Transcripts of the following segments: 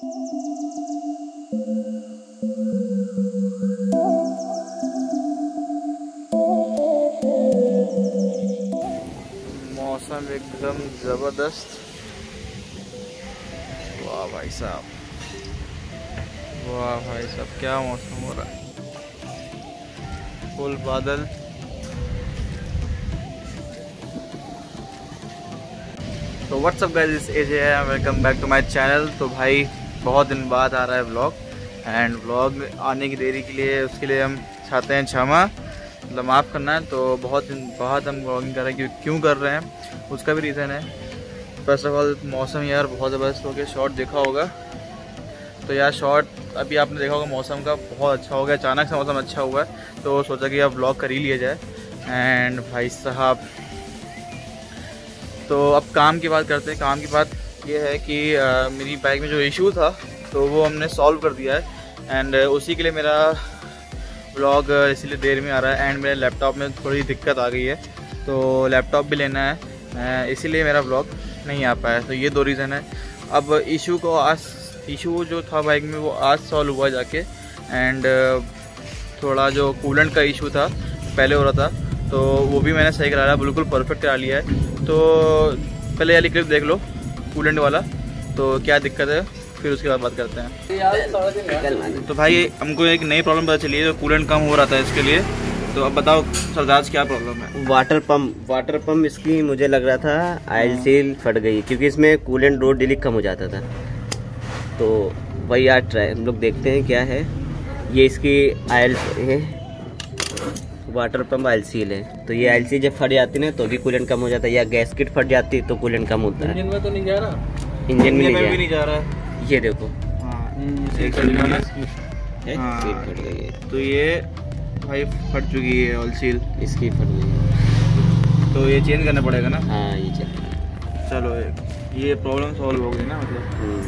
मौसम एकदम ज़बरदस्त। वाह भाई साहब। वाह भाई साहब, क्या मौसम हो रहा है? फुल बादल। तो व्हाट्सअप गाइस इस एज है welcome back to my channel तो भाई बहुत दिन बाद आ रहा है ब्लॉग एंड व्लॉग आने की देरी के लिए उसके लिए हम चाहते हैं क्षमा. मतलब माफ़ करना है तो बहुत दिन बाद हम व्लॉगिंग कर रहे हैं क्यों कर रहे हैं, उसका भी रीज़न है. फ़र्स्ट ऑफ़ ऑल मौसम यार बहुत ज़बरदस्त हो गया. शॉर्ट देखा होगा. तो यार शॉर्ट अभी आपने देखा होगा मौसम का बहुत अच्छा हो गया. अचानक से मौसम अच्छा हुआ है तो सोचा कि अब ब्लॉग कर ही लिया जाए. एंड भाई साहब तो अब काम की बात करते हैं. काम की बात ये है कि आ, मेरी बाइक में जो इशू था तो वो हमने सॉल्व कर दिया है। एंड उसी के लिए मेरा ब्लॉग इसलिए देर में आ रहा है। एंड मेरे लैपटॉप में थोड़ी दिक्कत आ गई है। तो लैपटॉप भी लेना है। इसीलिए मेरा ब्लॉग नहीं आ पाया। तो ये दो रीज़न है। अब इशू को आज इशू जो था बाइक में वो आज सॉल्व हुआ जाके। एंड थोड़ा जो कूलेंट का इशू था पहले हो रहा था तो वो भी मैंने सही करा लिया। बिल्कुल परफेक्ट करा लिया है। तो पहले वाली क्लिप देख लो। कूलेंट वाला तो क्या दिक्कत है? फिर उसके बाद बात करते हैं। तो भाई हमको एक नई प्रॉब्लम पता चली है जो कूलेंट कम हो रहा था इसके लिए। तो अब बताओ सरदार क्या प्रॉब्लम है? वाटर पम्प वाटर पम्प इसकी मुझे लग रहा था आयल सील फट गई क्योंकि इसमें कूलेंट रोड डेली कम हो जाता था। तो वही आज ट्राई हम लोग देखते हैं क्या है। ये इसकी आयल है। वाटर पंप आयल सील है तो ये आयल सील जब फट जाती है ना तो भी कूलेंट कम हो जाता है। या गैस किट फट जाती है तो कूलेंट कम होता है। इंजन में तो नहीं जा रहा? इंजन में नहीं नहीं जा जा रहा है। ये देखो। हाँ, एक सेकंड में है। हाँ। सील फट गई तो ये भाई फट चुकी है ऑयल सील इसकी फट गई है। तो ये चेंज करना पड़ेगा ना? हाँ ये चल चलो ये प्रॉब्लम सॉल्व हो गई ना मतलब। हम्म,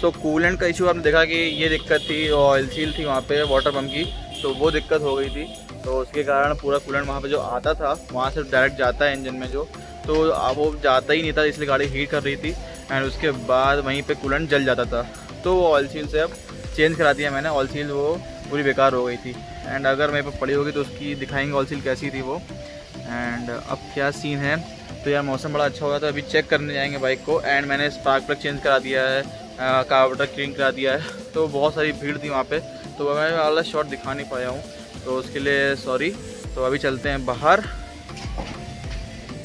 तो कूलेंट का इशू आपने देखा कि ये दिक्कत थी ऑयल सील थी वहाँ पे वाटर पम्प की। तो वो दिक्कत हो गई थी। तो उसके कारण पूरा कूलेंट वहाँ पे जो आता था, वहाँ से डायरेक्ट जाता है इंजन में जो। तो अब वो जाता ही नहीं था, इसलिए गाड़ी हीट कर रही थी। एंड उसके बाद वहीं पे कूलेंट जल जाता था। तो वो ऑयल सील से अब चेंज करा दिया मैंने। ऑयल सील वो पूरी बेकार हो गई थी। एंड अगर मेरे पे पड़ी होगी तो उसकी दिखाएँगे ऑयल सील कैसी थी वो। एंड अब क्या सीन है? तो यार मौसम बड़ा अच्छा होगा तो अभी चेक करने जाएँगे बाइक को। एंड मैंने स्पार्क प्लग चेंज करा दिया है कार्बोटर क्लीन करा दिया है। तो बहुत सारी भीड़ थी वहाँ पे। तो मैं वाला शॉट दिखा नहीं पाया हूँ। तो उसके लिए सॉरी तो अभी चलते हैं बाहर।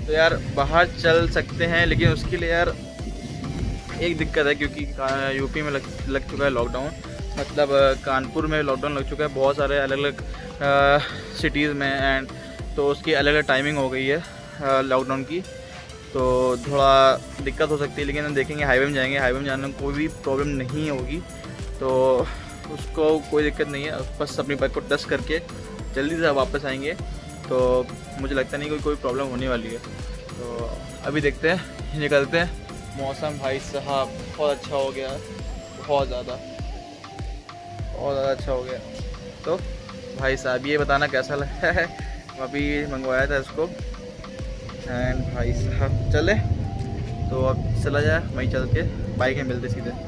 तो यार, बाहर चल सकते हैं, लेकिन उसके लिए यार एक दिक्कत है, क्योंकि यूपी में लग लग चुका है लॉकडाउन मतलब कानपुर में लॉकडाउन लग चुका है, बहुत सारे अलग अलग सिटीज़ में एंड तो उसकी अलग अलग टाइमिंग हो गई है लॉकडाउन की। तो थोड़ा दिक्कत हो सकती है, लेकिन हम देखेंगे हाईवे में जाएँगे हाईवे में जाने में कोई भी प्रॉब्लम नहीं होगी। तो उसको कोई दिक्कत नहीं है बस अपनी बाइक को टेस्ट करके जल्दी से वापस आएँगे। तो मुझे लगता नहीं कोई कोई प्रॉब्लम होने वाली है। तो अभी देखते हैं, निकलते हैं। मौसम भाई साहब, बहुत अच्छा हो गया, बहुत ज़्यादा बहुत ज़्यादा अच्छा हो गया। तो भाई साहब, ये बताना कैसा लगा है? अभी मंगवाया था इसको। एंड भाई साहब, चले। तो अब चला जाए, वहीं चल के बाइक में मिलते सीधे।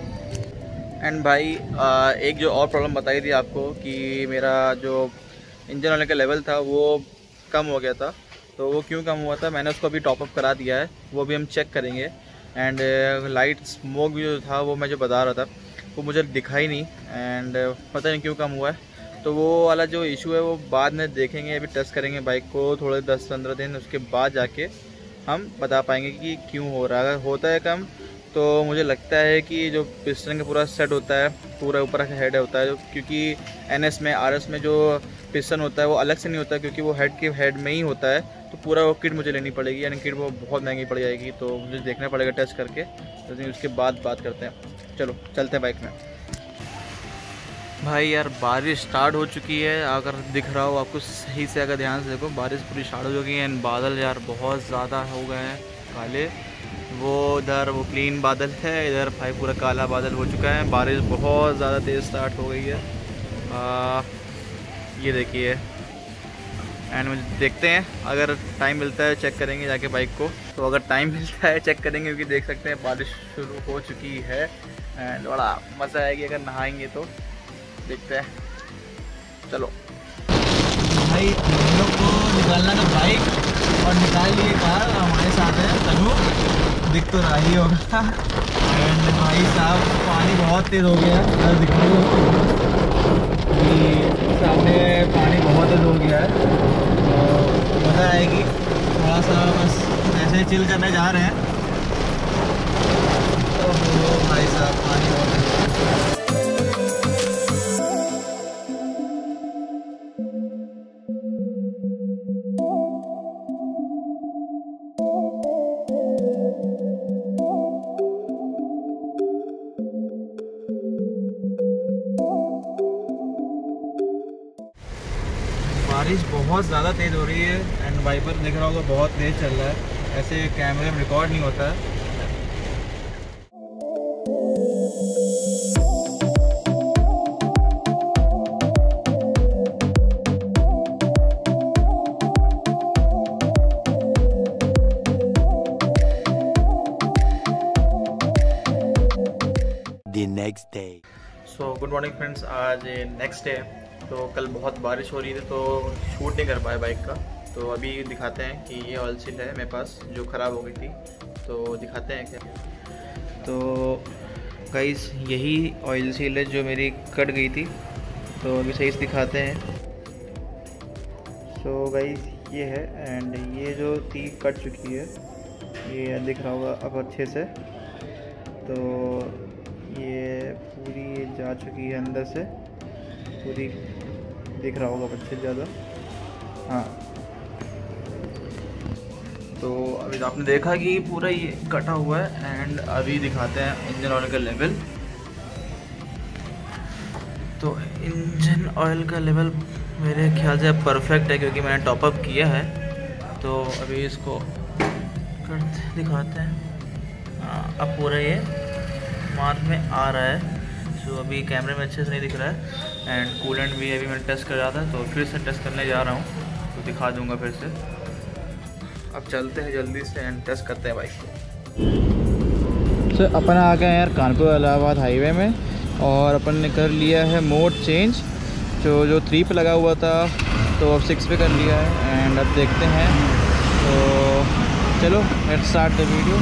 एंड भाई आ, एक जो और प्रॉब्लम बताई थी आपको कि मेरा जो इंजन वाले का लेवल था वो कम हो गया था। तो वो क्यों कम हुआ था? मैंने उसको अभी टॉपअप करा दिया है। वो भी हम चेक करेंगे। एंड लाइट स्मोक भी जो था वो मैं जो बता रहा था वो मुझे दिखा ही नहीं। एंड पता नहीं क्यों कम हुआ है। तो वो वाला जो इशू है वो बाद में देखेंगे अभी टेस्ट करेंगे बाइक को थोड़े दस पंद्रह दिन उसके बाद जाके हम बता पाएँगे कि क्यों हो रहा है। अगर होता है कम तो मुझे लगता है कि जो पिस्टन का पूरा सेट होता है, पूरा ऊपर का हेड होता है क्योंकि एनएस में आरएस में जो पिस्टन होता है, वो अलग से नहीं होता क्योंकि वो हेड के हेड में ही होता है। तो पूरा वो किट मुझे लेनी पड़ेगी, यानी किट वो बहुत महँगी पड़ जाएगी तो मुझे देखना पड़ेगा टेस्ट करके। तो उसके बाद बात करते हैं। चलो, चलते हैं बाइक में। भाई यार, बारिश स्टार्ट हो चुकी है, अगर दिख रहा हो आपको सही से अगर ध्यान से देखो, बारिश पूरी स्टार्ट हो चुकी है बादल यार बहुत ज़्यादा हो गए हैं, काले। वो इधर वो क्लीन बादल है इधर भाई पूरा काला बादल हो चुका है बारिश बहुत ज़्यादा तेज़ स्टार्ट हो गई है। आ, ये देखिए। एंड मुझे देखते हैं अगर टाइम मिलता है चेक करेंगे जाके बाइक को। तो अगर टाइम मिलता है चेक करेंगे क्योंकि देख सकते हैं बारिश शुरू हो चुकी है। एंड बड़ा मज़ा आएगी अगर नहाएँगे तो। देखते हैं। चलो। भाई हम लोग को निकालना था बाइक और निकाल लिए कार हमारे साथ है तनु। दिख तो रहा ही होगा। एंड भाई साहब, पानी बहुत तेज़ हो गया। है दिख रही हो कि सामने पानी बहुत तेज़ हो गया है। तो मज़ा आएगी। थोड़ा सा बस ऐसे ही चिल करने जा रहे हैं। तो भाई साहब, पानी बहुत बहुत ज़्यादा तेज़ हो रही है एंड वाइपर देख रहा होगा बहुत तेज़ चल रहा है। ऐसे कैमरे में रिकॉर्ड नहीं होता। है the next day. So good morning friends आज नेक्स्ट डे तो कल बहुत बारिश हो रही थी तो शूट नहीं कर पाए बाइक का। तो अभी दिखाते हैं कि ये ऑयल सील है मेरे पास, जो ख़राब हो गई थी। तो दिखाते हैं क्या। तो गाइस यही ऑयल सील है जो मेरी कट गई थी। तो अभी सही से दिखाते हैं। सो गाइस ये है एंड ये जो थी कट चुकी है, ये दिख रहा होगा अब अच्छे से। तो ये पूरी जा चुकी है अंदर से, पूरी दिख रहा होगा बच्चे ज़्यादा। हाँ। तो अभी आपने देखा कि पूरा ये कटा हुआ है एंड अभी दिखाते हैं इंजन ऑयल का लेवल तो इंजन ऑयल का लेवल मेरे ख्याल से परफेक्ट है, क्योंकि मैंने टॉपअप किया है। तो अभी इसको करते, दिखाते हैं। हाँ अब पूरा ये मार्क में आ रहा है। सो अभी कैमरे में अच्छे से नहीं दिख रहा है एंड कूलेंट भी अभी मैंने टेस्ट कर रहा था तो फिर से टेस्ट करने जा रहा हूँ तो दिखा दूँगा फिर से। अब चलते हैं जल्दी से एंड टेस्ट करते हैं बाइक सर अपन आ गए हैं यार कानपुर इलाहाबाद हाईवे में, और अपन ने कर लिया है मोड चेंज जो जो थ्री पे लगा हुआ था तो अब सिक्स पे कर लिया है एंड अब देखते हैं। तो चलो let start the video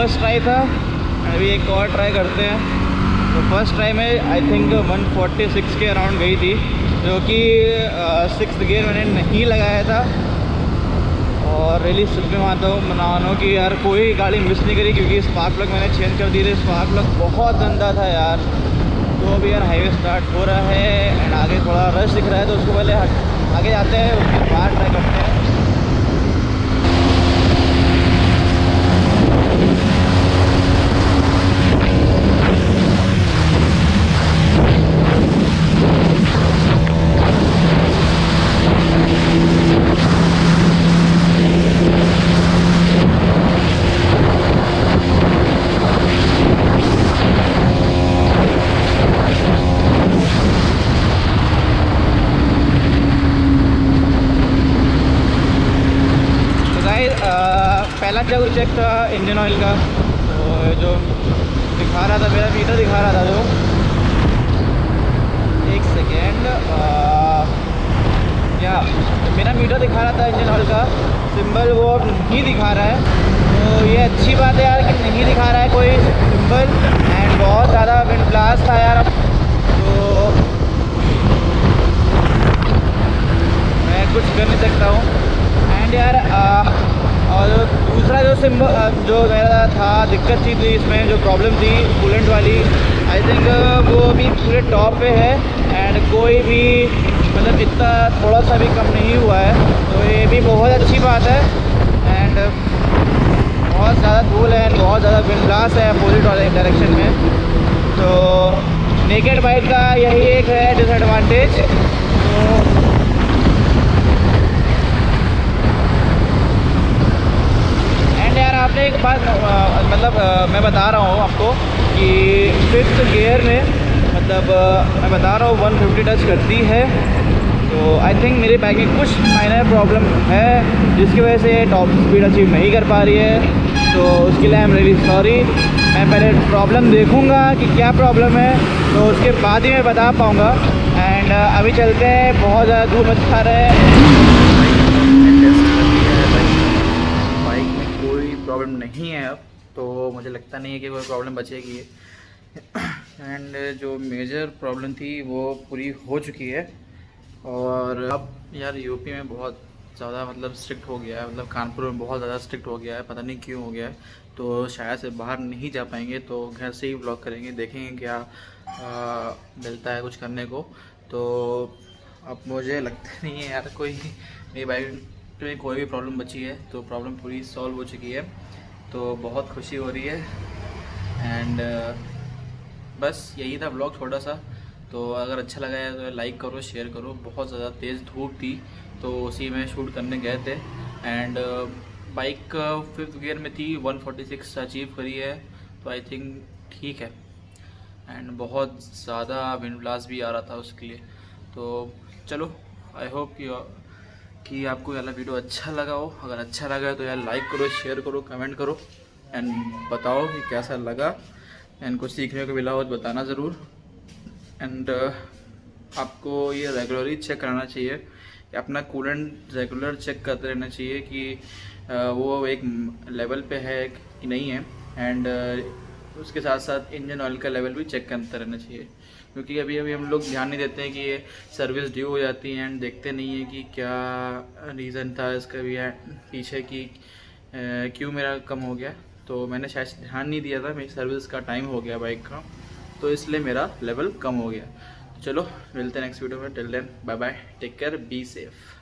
first try था, अभी एक और ट्राई करते हैं। तो फ़र्स्ट ट्राई में आई थिंक 146 के अराउंड गई थी, जो कि सिक्स गियर मैंने नहीं लगाया था। और रियली सच में मानता हूँ, मनानो कि यार, कोई गाड़ी मिस नहीं करी क्योंकि स्पार्क प्लग मैंने चेंज कर दिए थे। स्पार्क प्लग बहुत गंदा था यार। तो अभी यार हाईवे स्टार्ट हो रहा है एंड आगे थोड़ा रश दिख रहा है तो उसको पहले आगे जाते हैं, उसके बाद ट्राई करते हैं पहला चेक चेक था इंजन ऑयल का तो जो दिखा रहा था मेरा मीटर दिखा रहा था जो एक सेकेंड या मेरा मीटर दिखा रहा था इंजन ऑयल का। सिंबल वो अब नहीं दिखा रहा है। तो ये अच्छी बात है यार कि नहीं दिखा रहा है कोई सिंबल। एंड बहुत ज़्यादा विंड ब्लास्ट था यार अब। तो मैं कुछ कर नहीं सकता हूँ। एंड यार आ, और दूसरा जो सिम जो मेरा था दिक्कत थी, थी इसमें जो प्रॉब्लम थी कूलेंट वाली थिंक वो अभी पूरे टॉप पे है एंड कोई भी मतलब इतना थोड़ा सा भी कम नहीं हुआ है तो ये भी बहुत अच्छी बात है एंड बहुत ज़्यादा धूल है एंड बहुत ज़्यादा विंड ब्लास्ट है अपोजिट वाले डायरेक्शन में। तो नेकेड बाइक का यही एक है डिसएडवांटेज तो आपने एक बात मतलब मैं बता रहा हूँ आपको कि फिफ्थ गियर में मतलब मैं बता रहा हूँ 150 टच करती है। तो आई थिंक मेरे बाइक में कुछ माइनर प्रॉब्लम है, जिसकी वजह से टॉप स्पीड अचीव नहीं कर पा रही है। तो उसके लिए आई एम रियली सॉरी मैं पहले प्रॉब्लम देखूँगा कि क्या प्रॉब्लम है तो उसके बाद ही मैं बता पाऊँगा। एंड अभी चलते हैं, बहुत ज़्यादा मच खा रहे हैं। मुझे लगता नहीं है कि कोई प्रॉब्लम बचेगी। एंड जो मेजर प्रॉब्लम थी, वो पूरी हो चुकी है। और अब यार यूपी में बहुत ज़्यादा मतलब स्ट्रिक्ट हो गया है। मतलब कानपुर में बहुत ज़्यादा स्ट्रिक्ट हो गया है। पता नहीं क्यों हो गया है। तो शायद से बाहर नहीं जा पाएँगे तो घर से ही ब्लॉग करेंगे। देखेंगे क्या मिलता है कुछ करने को। तो अब मुझे लगता नहीं है यार कोई, मेरी बाइक में कोई भी प्रॉब्लम बची है। तो प्रॉब्लम पूरी सॉल्व हो चुकी है। तो बहुत खुशी हो रही है। एंड uh, बस यही था ब्लॉग छोटा सा। तो अगर अच्छा लगा है तो लाइक करो शेयर करो। बहुत ज़्यादा तेज़ धूप थी तो उसी में शूट करने गए थे। एंड बाइक फिफ्थ गियर में थी 146 अचीव करी है। तो आई थिंक ठीक है। एंड बहुत ज़्यादा विंड ब्लास्ट भी आ रहा था उसके लिए। तो चलो आई होप कि कि आपको वाला वीडियो अच्छा लगा हो अगर अच्छा लगा है तो यार लाइक करो शेयर करो कमेंट करो एंड बताओ कि कैसा लगा। एंड कुछ सीखने को मिला हो तो बताना ज़रूर। एंड uh, आपको ये रेगुलरली चेक कराना चाहिए कि अपना कूलेंट रेगुलर चेक करते रहना चाहिए कि uh, वो एक लेवल पे है कि नहीं है। एंड uh, उसके साथ साथ इंजन ऑयल का लेवल भी चेक करते रहना चाहिए। क्योंकि अभी अभी हम लोग ध्यान नहीं देते हैं कि ये सर्विस ड्यू हो जाती है एंड देखते नहीं है कि क्या रीज़न था इसका भी पीछे कि क्यों मेरा कम हो गया। तो मैंने शायद ध्यान नहीं दिया था, मेरी सर्विस का टाइम हो गया बाइक का। तो इसलिए मेरा लेवल कम हो गया। चलो, मिलते हैं नेक्स्ट वीडियो में। Till then bye bye take care be safe